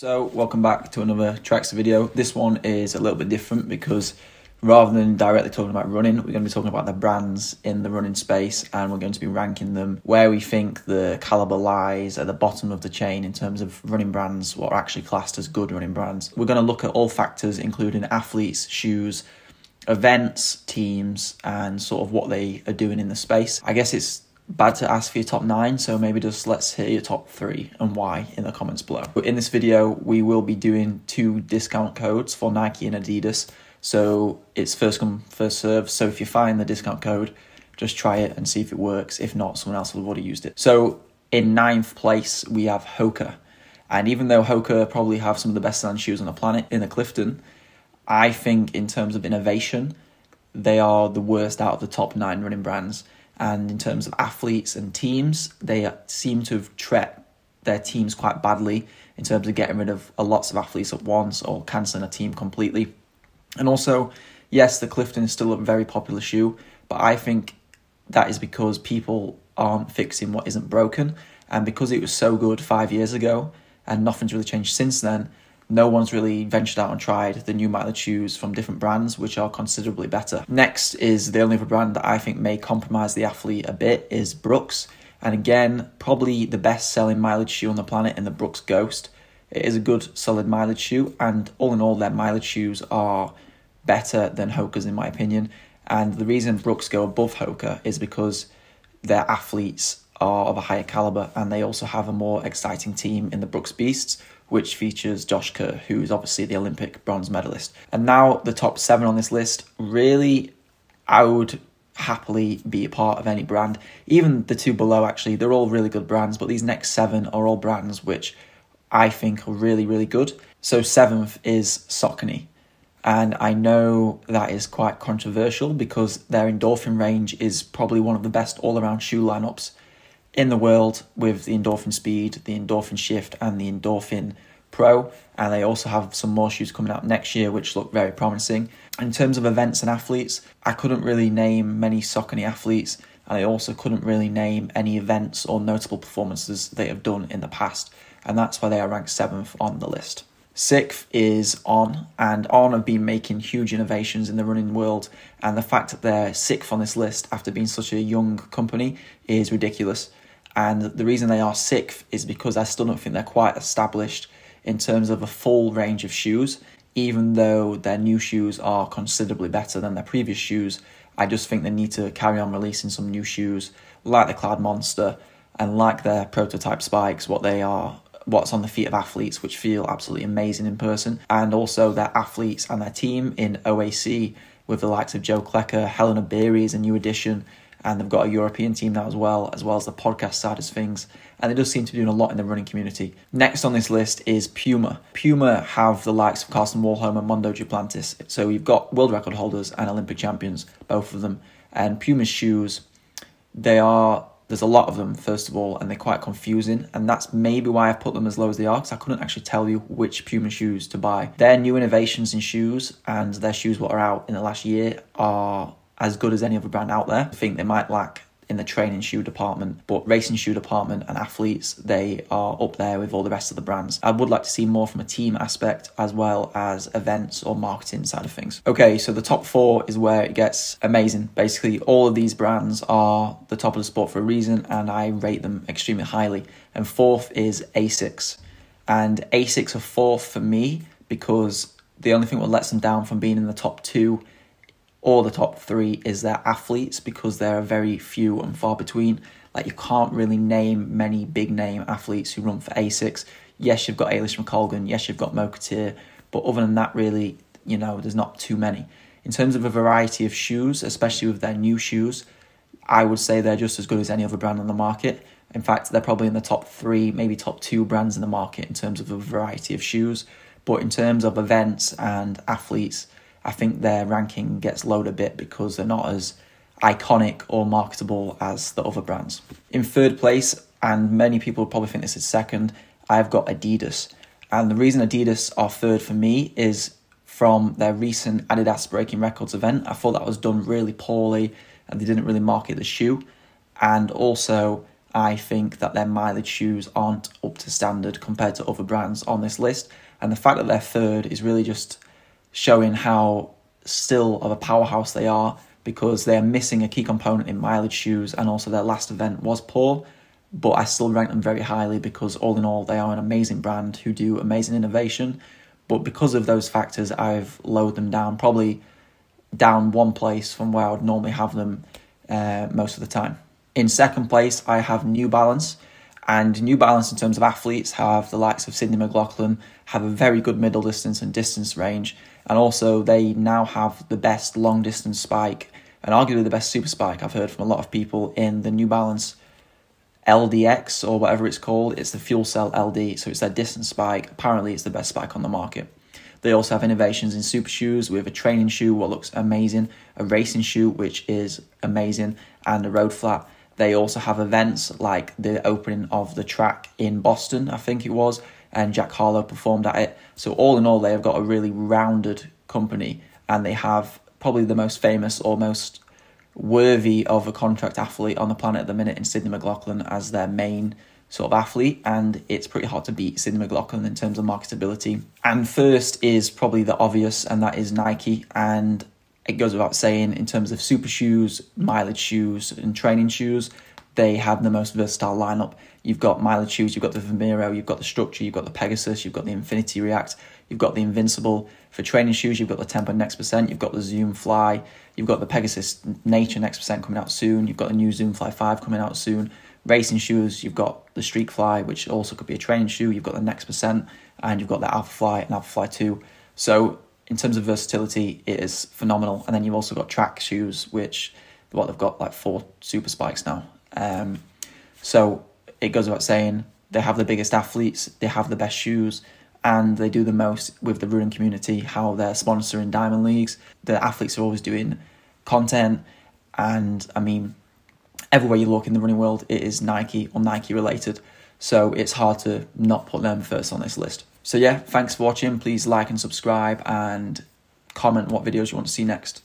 So, welcome back to another Tracks video. This one is a little bit different because rather than directly talking about running, we're going to be talking about the brands in the running space and we're going to be ranking them where we think the caliber lies at the bottom of the chain in terms of running brands, what are actually classed as good running brands. We're going to look at all factors, including athletes, shoes, events, teams, and sort of what they are doing in the space. I guess it's bad to ask for your top nine, so maybe just let's hear your top three and why in the comments below. But in this video, we will be doing two discount codes for Nike and Adidas. So it's first come, first serve. So if you find the discount code, just try it and see if it works. If not, someone else will have already used it. So in ninth place, we have Hoka. And even though Hoka probably have some of the best selling shoes on the planet in the Clifton, I think in terms of innovation, they are the worst out of the top nine running brands. And in terms of athletes and teams, they seem to have treated their teams quite badly in terms of getting rid of lots of athletes at once or cancelling a team completely. And also, yes, the Clifton is still a very popular shoe, but I think that is because people aren't fixing what isn't broken. And because it was so good five years ago and nothing's really changed since then, no one's really ventured out and tried the new mileage shoes from different brands, which are considerably better. Next is the only other brand that I think may compromise the athlete a bit is Brooks. And again, probably the best selling mileage shoe on the planet in the Brooks Ghost. It is a good solid mileage shoe, and all in all, their mileage shoes are better than Hoka's in my opinion. And the reason Brooks go above Hoka is because their athletes are of a higher caliber and they also have a more exciting team in the Brooks Beasts, which features Josh Kerr, who is obviously the Olympic bronze medalist. And now the top seven on this list, really, I would happily be a part of any brand. Even the two below, actually, they're all really good brands, but these next seven are all brands which I think are really, really good. So, seventh is Saucony. And I know that is quite controversial because their endorphin range is probably one of the best all around shoe lineups in the world with the endorphin speed, the endorphin shift, and the endorphin pro. And they also have some more shoes coming out next year, which look very promising. In terms of events and athletes, I couldn't really name many Saucony athletes, and I also couldn't really name any events or notable performances they have done in the past. And that's why they are ranked seventh on the list. Sixth is On, and On have been making huge innovations in the running world, and the fact that they're sixth on this list after being such a young company is ridiculous. And the reason they are sixth is because I still don't think they're quite established in terms of a full range of shoes. Even though their new shoes are considerably better than their previous shoes, I just think they need to carry on releasing some new shoes like the Cloud Monster and like their prototype spikes, what they are what's on the feet of athletes, which feel absolutely amazing in person, and also their athletes and their team in OAC with the likes of Joe Klecker, Hellen Obiri is a new addition, and they've got a European team now as well, as well as the podcast side of things. And they just seem to be doing a lot in the running community. Next on this list is Puma. Puma have the likes of Karsten Warholm and Mondo Duplantis. So you've got world record holders and Olympic champions, both of them. And Puma's shoes, they are there's a lot of them first of all and they're quite confusing and that's maybe why i've put them as low as they are because i couldn't actually tell you which puma shoes to buy their new innovations in shoes and their shoes what are out in the last year are as good as any other brand out there. I think they might lack in the training shoe department, but racing shoe department and athletes, they are up there with all the rest of the brands. I would like to see more from a team aspect as well as events or marketing side of things. Okay, so the top four is where it gets amazing. Basically, all of these brands are the top of the sport for a reason, and I rate them extremely highly. And fourth is Asics. And Asics are fourth for me because the only thing that lets them down from being in the top two or the top three is their athletes because there are very few and far between. Like you can't really name many big name athletes who run for Asics. Yes, you've got Eilish McColgan. Yes, you've got Mo Katir. But other than that, really, you know, there's not too many. In terms of a variety of shoes, especially with their new shoes, I would say they're just as good as any other brand on the market. In fact, they're probably in the top three, maybe top two brands in the market in terms of a variety of shoes. But in terms of events and athletes, I think their ranking gets lowered a bit because they're not as iconic or marketable as the other brands. In third place, and many people probably think this is second, I've got Adidas. And the reason Adidas are third for me is from their recent Adidas Breaking Records event. I thought that was done really poorly and they didn't really market the shoe. And also, I think that their mileage shoes aren't up to standard compared to other brands on this list. And the fact that they're third is really just showing how still of a powerhouse they are because they're missing a key component in mileage shoes and also their last event was poor. But I still rank them very highly because all in all, they are an amazing brand who do amazing innovation. But because of those factors, I've lowered them down, probably down one place from where I would normally have them uh, most of the time. In second place, I have New Balance. And New Balance, in terms of athletes, have the likes of Sydney McLaughlin, have a very good middle distance and distance range. And also, they now have the best long distance spike and arguably the best super spike I've heard from a lot of people in the New Balance LDX or whatever it's called. It's the Fuel Cell LD, so it's their distance spike. Apparently, it's the best spike on the market. They also have innovations in super shoes We have a training shoe, what looks amazing, a racing shoe, which is amazing, and a road flat. They also have events like the opening of the track in Boston, I think it was, and Jack Harlow performed at it. So, all in all, they have got a really rounded company and they have probably the most famous or most worthy of a contract athlete on the planet at the minute in Sydney McLaughlin as their main sort of athlete, and it's pretty hard to beat Sydney McLaughlin in terms of marketability. And first is probably the obvious, and that is Nike. And it goes without saying, in terms of super shoes, mileage shoes, and training shoes, they have the most versatile lineup. You've got mileage shoes, you've got the Vomero, you've got the Structure, you've got the Pegasus, you've got the Infinity React, you've got the Invincible. For training shoes, you've got the Tempo Next Percent, you've got the Zoom Fly, you've got the Pegasus Nature Next Percent coming out soon, you've got the new Zoom Fly 5 coming out soon. Racing shoes, you've got the Streak Fly, which also could be a training shoe, you've got the Next Percent, and you've got the Alpha Fly and Alpha Fly 2. So, in terms of versatility, it is phenomenal. And then you've also got track shoes, which what they've got like four super spikes now. Um, so it goes without saying they have the biggest athletes, they have the best shoes, and they do the most with the running community. How they're sponsoring diamond leagues, the athletes are always doing content, and I mean, everywhere you look in the running world, it is Nike or Nike related. So it's hard to not put them first on this list. So yeah, thanks for watching. Please like and subscribe and comment what videos you want to see next.